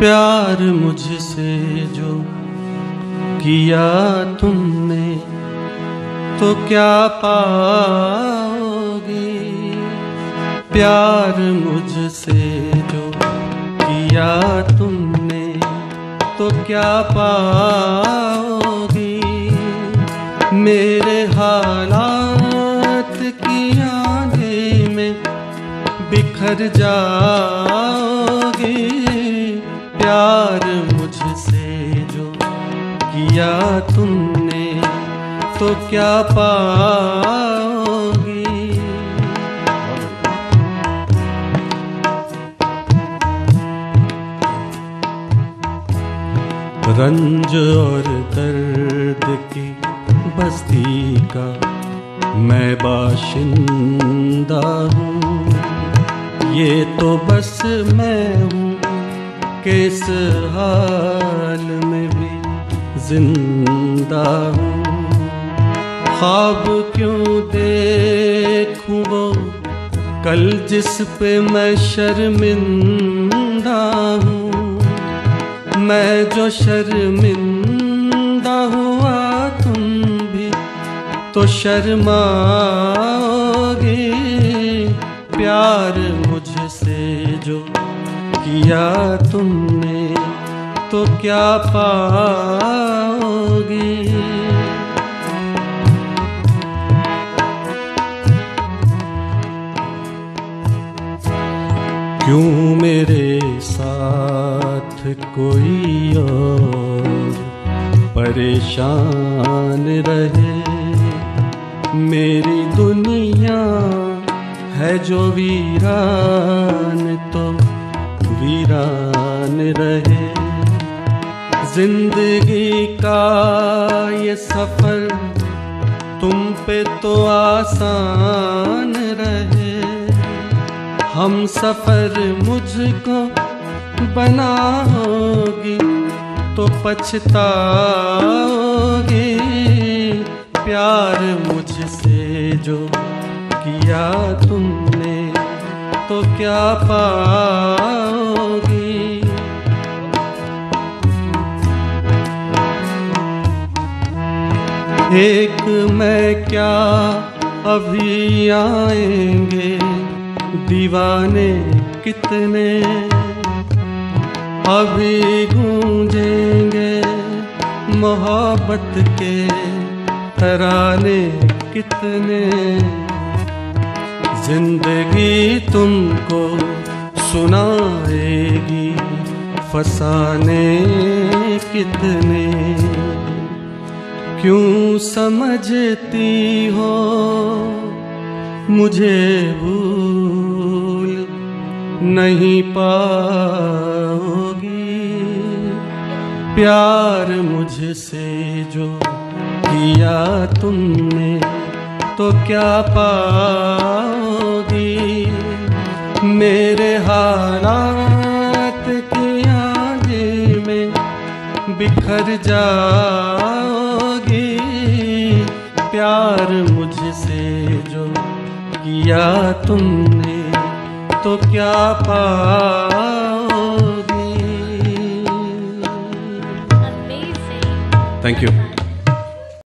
प्यार मुझसे जो किया तुमने तो क्या पाओगी? प्यार मुझसे जो किया तुमने तो क्या पाओगी? मेरे हालात की आंधी में बिखर जाओगी। प्यार मुझसे जो किया तुमने तो क्या पाओगी? रंज और दर्द की बस्ती का मैं बाशिंदा हूँ। ये तो बस मैं हूँ। किस हाल में भी ज़िंदा हूँ। ख्वाब क्यों देखूँ वो? कल जिस पे मैं शर्मिंदा हूँ। मैं जो शर्मिंदा हुआ, तुम भी तो शर्माओगे। प्यार मुझसे जो किया तुमने तो क्या पाओगी? क्यों मेरे साथ कोई और परेशान रहे? मेरी दुनिया है जो वीरान तो वीरान रहे। ज़िंदगी का ये सफ़र तुम पे तो आसान रहे। हम सफ़र मुझको बनाओगी तो पछताओगी। प्यार मुझसे जो किया तुमने तो क्या पाओगी एक मैं क्या अभी आएँगे? दीवाने कितने? अभी गूंजेंगे मोहब्बत के तराने कितने? ज़िंदगी तुमको सुनाएगी फसाने कितने? क्यों समझती हो? मुझे भूल नहीं पाओगी। प्यार मुझसे जो किया तुमने तो क्या पाओगी? मेरे हालात की आगे में बिखर जाओगी प्यार मुझसे जो किया तुमने तो क्या पाओगे? Thank you